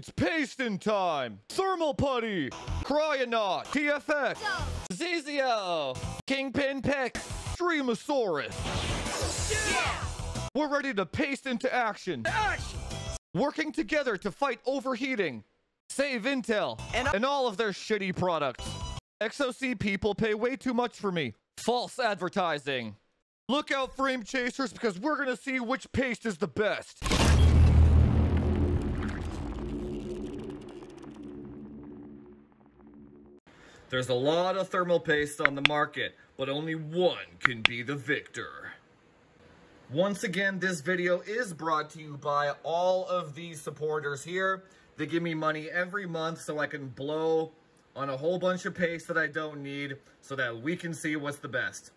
It's pasting time! Thermal Putty! Kryonaut! TFX! Zezzio! Kingpin Pick! Streamosaurus! Yeah! We're ready to paste into action! Action! Working together to fight overheating, save Intel, And- and all of their shitty products. XOC people pay way too much for me. False advertising. Look out, frame chasers, because we're gonna see which paste is the best. There's a lot of thermal paste on the market, but only one can be the victor. Once again, this video is brought to you by all of these supporters here. They give me money every month so I can blow on a whole bunch of paste that I don't need so that we can see what's the best.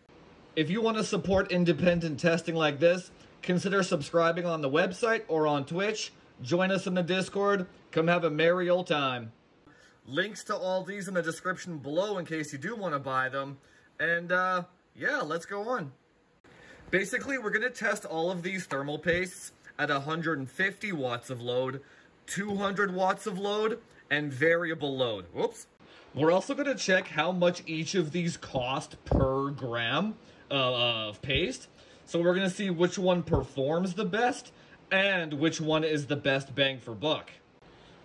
If you want to support independent testing like this, consider subscribing on the website or on Twitch. Join us in the Discord. Come have a merry old time. Links to all these in the description below in case you do want to buy them. And uh, yeah, let's go on. Basically, we're going to test all of these thermal pastes at 150 watts of load, 200 watts of load, and variable load. Whoops. We're also going to check how much each of these cost per gram uh, of paste. So we're going to see which one performs the best and which one is the best bang for buck.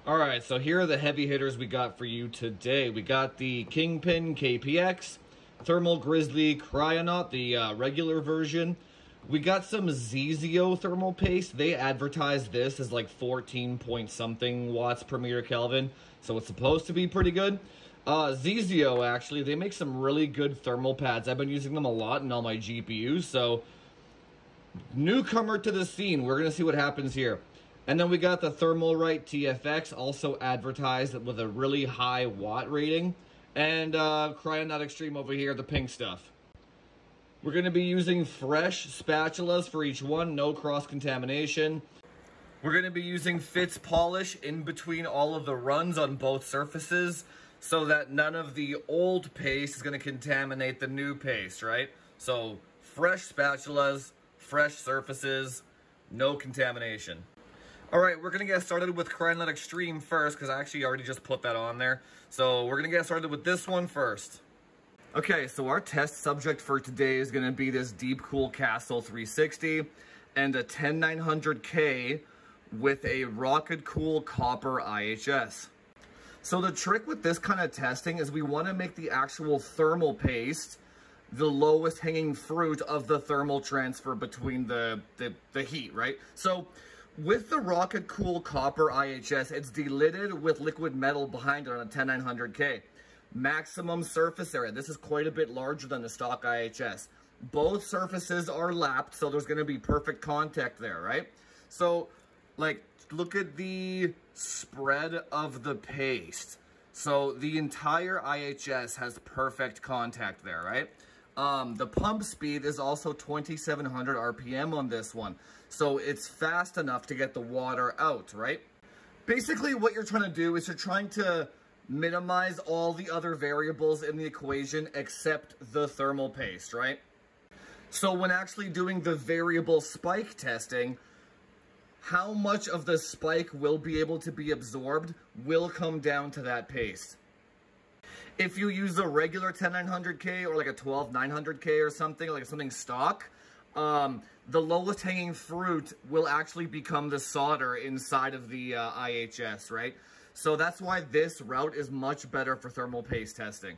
Alright, so here are the heavy hitters we got for you today. We got the Kingpin KPX, Thermal Grizzly Kryonaut, the uh, regular version. We got some Zezzio thermal paste. They advertise this as like 14 point something watts per meter Kelvin, so it's supposed to be pretty good. Uh, actually, they make some really good thermal pads. I've been using them a lot in all my GPUs, so newcomer to the scene. We're going to see what happens here. And then we got the Thermalright TFX, also advertised with a really high watt rating. And uh, Kryonaut Extreme over here, the pink stuff. We're going to be using fresh spatulas for each one, no cross-contamination. We're going to be using Flitz polish in between all of the runs on both surfaces so that none of the old paste is going to contaminate the new paste, right? So fresh spatulas, fresh surfaces, no contamination. All right, we're to get started with Kryonaut Extreme first because I actually already just put that on there. So we're to get started with this one first. Okay, so our test subject for today is to be this DeepCool Castle 360 and a 10900K with a Rockit Cool Copper IHS. So the trick with this kind of testing is we want to make the actual thermal paste the lowest hanging fruit of the thermal transfer between the, the, the heat, right? So with the Rockit Cool Copper IHS, it's delidded with liquid metal behind it on a 10900K. Maximum surface area. This is quite a bit larger than the stock IHS. Both surfaces are lapped, so there's going to be perfect contact there, right? So, like, look at the spread of the paste. So the entire IHS has perfect contact there, right? Um, the pump speed is also 2700 RPM on this one. So it's fast enough to get the water out, right? Basically what you're trying to do is you're trying to minimize all the other variables in the equation except the thermal paste, right? So when actually doing the variable spike testing, how much of the spike will be able to be absorbed will come down to that paste. If you use a regular 10900K or like a 12900K or something, like something stock, um, the lowest hanging fruit will actually become the solder inside of the uh, IHS, right? So that's why this route is much better for thermal paste testing.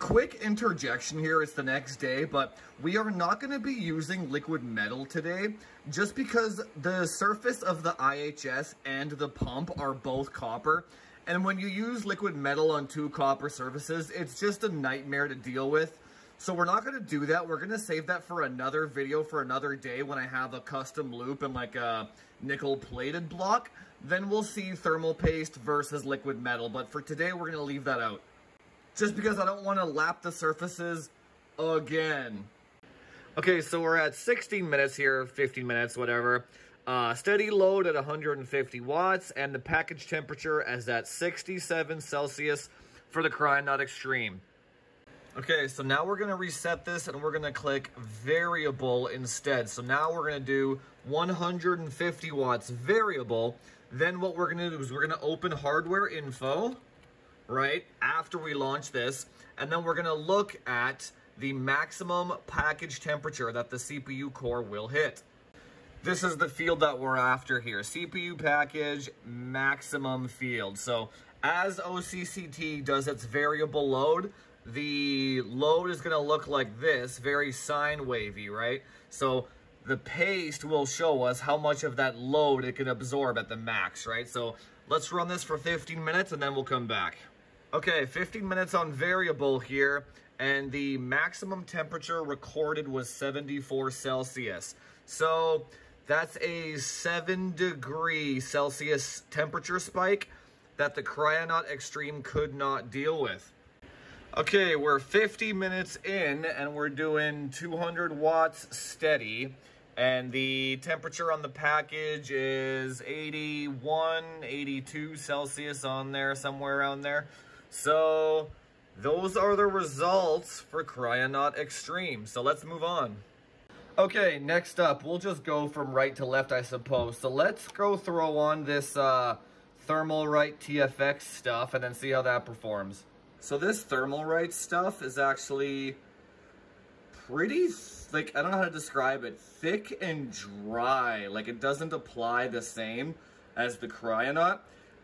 Quick interjection here, it's the next day, but we are not going to be using liquid metal today just because the surface of the IHS and the pump are both copper. And when you use liquid metal on two copper surfaces, it's just a nightmare to deal with. So we're not going to do that. We're going to save that for another video for another day when I have a custom loop and like a nickel plated block. Then we'll see thermal paste versus liquid metal. But for today, we're going to leave that out just because I don't want to lap the surfaces again. Okay, so we're at 16 minutes here, 15 minutes, whatever. Uh, steady load at 150 watts, and the package temperature is at 67 Celsius for the Kryonaut Extreme. Okay, so now we're to reset this, and we're to click variable instead. So now we're to do 150 watts variable. Then what we're gonna do is we're gonna open hardware info, right, after we launch this, and then we're gonna look at the maximum package temperature that the CPU core will hit. This is the field that we're after here. CPU package, maximum field. So as OCCT does its variable load, the load is gonna look like this, very sine wavy, right? So the paste will show us how much of that load it can absorb at the max, right? So let's run this for 15 minutes and then we'll come back. Okay, 15 minutes on variable here, and the maximum temperature recorded was 74 Celsius. So that's a 7 degree Celsius temperature spike that the Kryonaut Extreme could not deal with. Okay, we're 50 minutes in and we're doing 200 watts steady. And the temperature on the package is 81, 82 Celsius on there, somewhere around there. So those are the results for Kryonaut Extreme. So let's move on. Okay, next up, we'll just go from right to left, I suppose. So let's go throw on this uh, Thermalright TFX stuff and then see how that performs. So this Thermalright stuff is actually pretty, like, I don't know how to describe it, thick and dry. Like, it doesn't apply the same as the Kryonaut.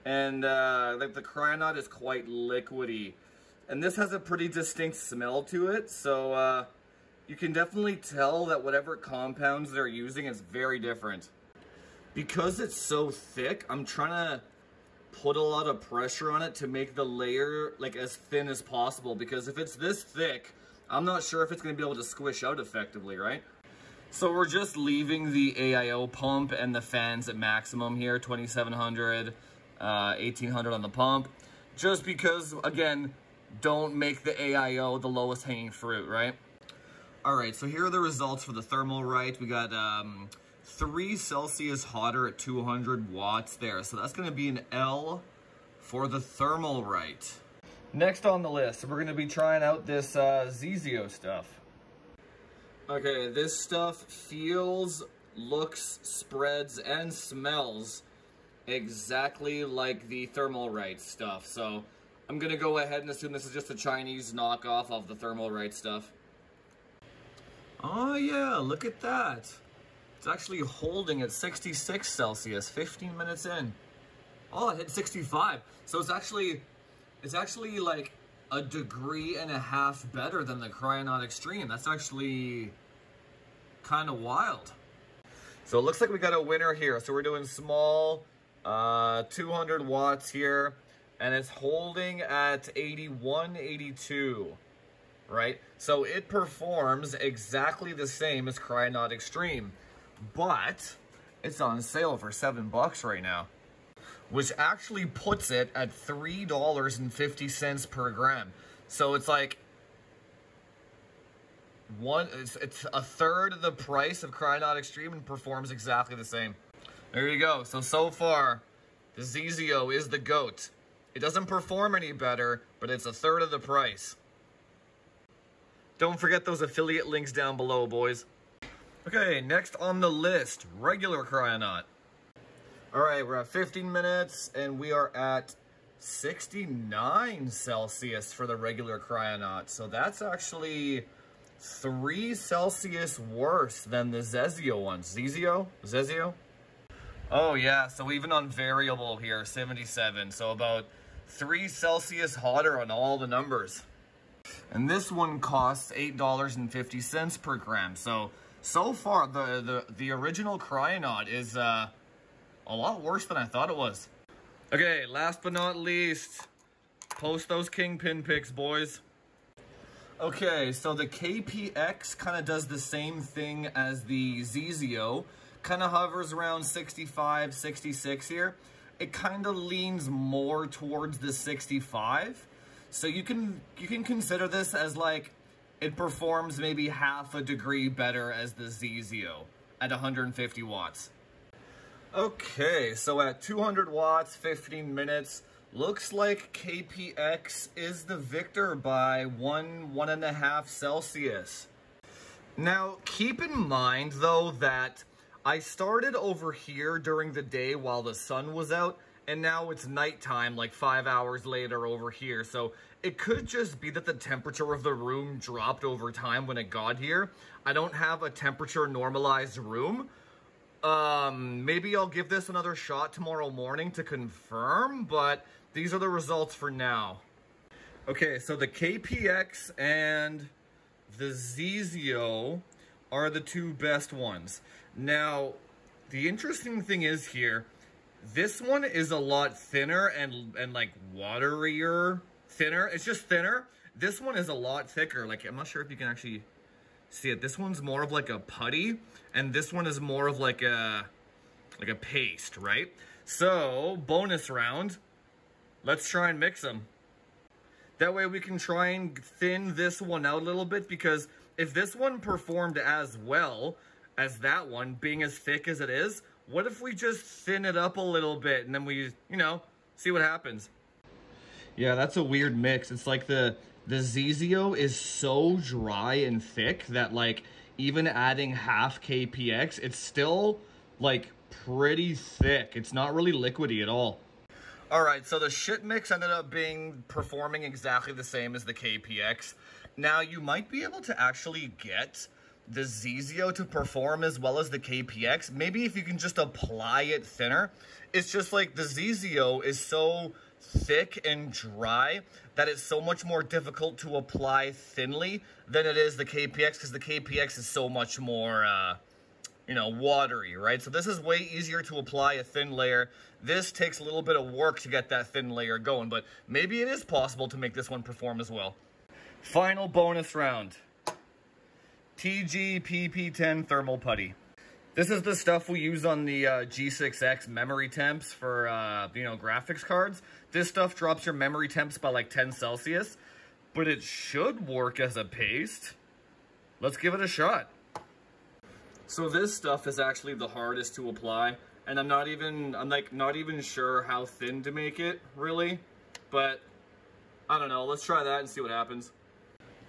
And, uh, like, the Kryonaut is quite liquidy. And this has a pretty distinct smell to it, so, uh, you can definitely tell that whatever compounds they're using is very different. Because it's so thick, I'm trying to put a lot of pressure on it to make the layer like as thin as possible because if it's this thick, I'm not sure if it's going to be able to squish out effectively, right? So we're just leaving the AIO pump and the fans at maximum here, 2700, uh, 1800 on the pump, just because, again, don't make the AIO the lowest hanging fruit, right? All right, so here are the results for the Thermalright. We got um, 3 Celsius hotter at 200 watts there. So that's going to be an L for the Thermalright. Next on the list, we're going to be trying out this uh, Zizio stuff. Okay, this stuff feels, looks, spreads, and smells exactly like the Thermalright stuff. So I'm going to go ahead and assume this is just a Chinese knockoff of the Thermalright stuff. Oh yeah, look at that. It's actually holding at 66 Celsius, 15 minutes in. Oh, it hit 65. So it's actually, it's actually like a degree and a half better than the Kryonaut Extreme. That's actually kind of wild. So it looks like we got a winner here. So we're doing small, uh, 200 watts here, and it's holding at 81, 82 right? So it performs exactly the same as Kryonaut Extreme, but it's on sale for seven bucks right now, which actually puts it at $3.50 per gram. So it's like one, it's, it's a third of the price of Kryonaut Extreme and performs exactly the same. There you go. So, so far, the Zizio is the GOAT. It doesn't perform any better, but it's a third of the price. Don't forget those affiliate links down below, boys. Okay, next on the list, regular Kryonaut. All right, we're at 15 minutes and we are at 69 Celsius for the regular Kryonaut. So that's actually 3 Celsius worse than the Zezzio one. Zezzio? Zezzio? Oh yeah, so even on variable here, 77. So about 3 Celsius hotter on all the numbers. And this one costs $8.50 per gram. So, so far, the, the, the original Kryonaut is uh, a lot worse than I thought it was. Okay, last but not least, post those Kingpin picks, boys. Okay, so the KPX kind of does the same thing as the Zizio. Kind of hovers around 65, 66 here. It kind of leans more towards the 65. So you can you can consider this as like it performs maybe half a degree better as the Zizio at 150 watts. Okay, so at 200 watts, 15 minutes, looks like KPX is the victor by one, one and a half Celsius. Now, keep in mind though that I started over here during the day while the sun was out, and now it's nighttime, like five hours later over here. So it could just be that the temperature of the room dropped over time when it got here. I don't have a temperature normalized room. Um, maybe I'll give this another shot tomorrow morning to confirm, but these are the results for now. Okay, so the KPX and the Zizio are the two best ones. Now, the interesting thing is here, this one is a lot thinner and, and like waterier, thinner. It's just thinner. This one is a lot thicker. Like, I'm not sure if you can actually see it. This one's more of like a putty, and this one is more of like a, like a paste, right? So, bonus round, let's try and mix them. That way we can try and thin this one out a little bit because if this one performed as well as that one, being as thick as it is, what if we just thin it up a little bit and then we, you know, see what happens? Yeah, that's a weird mix. It's like the the Zizio is so dry and thick that like even adding half KPX, it's still like pretty thick. It's not really liquidy at all. All right, so the shit mix ended up being performing exactly the same as the KPX. Now you might be able to actually get the Zizio to perform as well as the KPX. Maybe if you can just apply it thinner. It's just like the Zizio is so thick and dry that it's so much more difficult to apply thinly than it is the KPX because the KPX is so much more, uh, you know, watery, right? So this is way easier to apply a thin layer. This takes a little bit of work to get that thin layer going, but maybe it is possible to make this one perform as well. Final bonus round. TGPP10 Thermal Putty. This is the stuff we use on the uh, G6X memory temps for, uh, you know, graphics cards. This stuff drops your memory temps by like 10 Celsius, but it should work as a paste. Let's give it a shot. So this stuff is actually the hardest to apply, and I'm not even, I'm like not even sure how thin to make it, really, but I don't know. Let's try that and see what happens.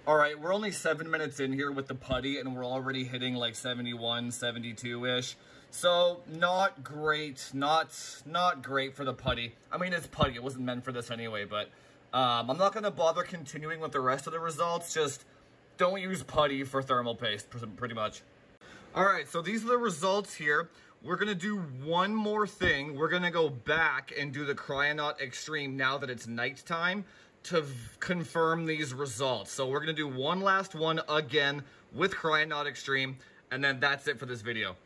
All right, we're only seven minutes in here with the putty and we're already hitting like 71, 72-ish. So not great, not not great for the putty. I mean, it's putty. It wasn't meant for this anyway, but um, I'm not to bother continuing with the rest of the results. Just don't use putty for thermal paste, pretty much. All right, so these are the results here. We're to do one more thing. We're to go back and do the Kryonaut Extreme now that it's nighttime to confirm these results. So we're going to do one last one again with Kryonaut Extreme, and then that's it for this video.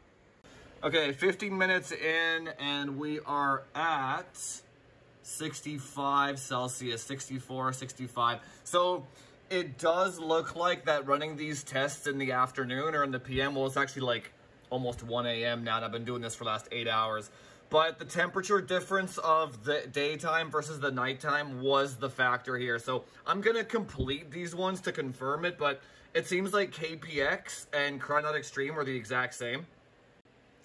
Okay, 15 minutes in, and we are at 65 Celsius, 64, 65. So it does look like that running these tests in the afternoon or in the PM, well, it's actually like almost 1 a.m. now, and I've been doing this for last eight hours. But the temperature difference of the daytime versus the nighttime was the factor here. So I'm going to complete these ones to confirm it, but it seems like KPX and Kryonaut Extreme are the exact same.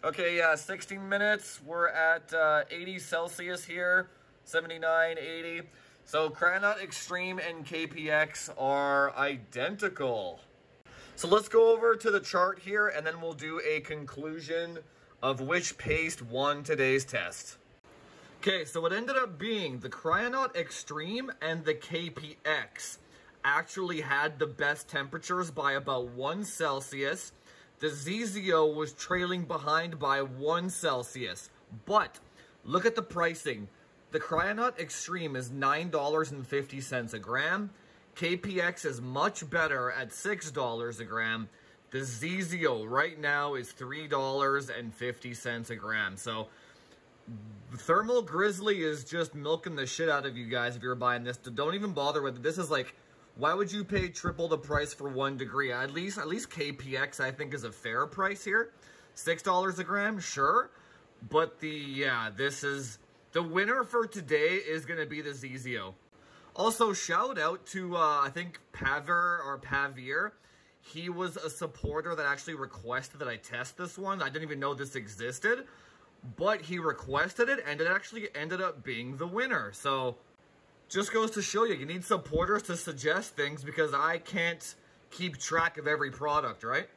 Okay, yeah, 16 minutes. We're at uh, 80 Celsius here, 79, 80. So Kryonaut Extreme and KPX are identical. So let's go over to the chart here, and then we'll do a conclusion of which paste won today's test. Okay, so it ended up being the Kryonaut Extreme and the KPX actually had the best temperatures by about 1 Celsius. The ZZO was trailing behind by 1 Celsius. But, look at the pricing. The Kryonaut Extreme is $9.50 a gram. KPX is much better at $6 a gram. The Zizio right now is $3.50 a gram. So Thermal Grizzly is just milking the shit out of you guys if you're buying this. Don't even bother with it. This is like, why would you pay triple the price for one degree? At least, at least KPX I think is a fair price here. $6 a gram, sure. But the, yeah, this is, the winner for today is going to be the Zizio. Also, shout out to, uh, I think, Paver or Pavir he was a supporter that actually requested that I test this one. I didn't even know this existed, but he requested it, and it actually ended up being the winner. So, just goes to show you, you need supporters to suggest things because I can't keep track of every product, right?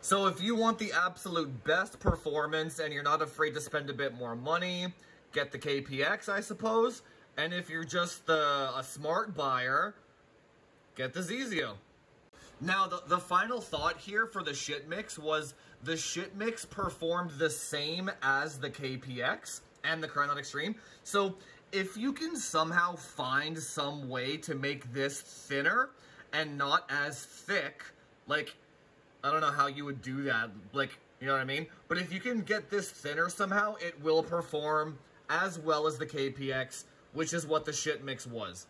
So if you want the absolute best performance and you're not afraid to spend a bit more money, get the KPX, I suppose. And if you're just uh, a smart buyer, get the Zezzio. Now, the, the final thought here for the shit mix was the shit mix performed the same as the KPX and the Kryonaut Extreme. So if you can somehow find some way to make this thinner and not as thick, like, I don't know how you would do that, like, you know what I mean? But if you can get this thinner somehow, it will perform as well as the KPX, which is what the shit mix was.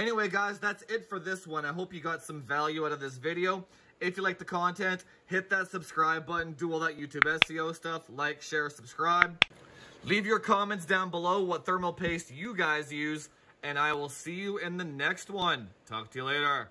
Anyway, guys, that's it for this one. I hope you got some value out of this video. If you like the content, hit that subscribe button, do all that YouTube SEO stuff, like, share, subscribe. Leave your comments down below what thermal paste you guys use, and I will see you in the next one. Talk to you later.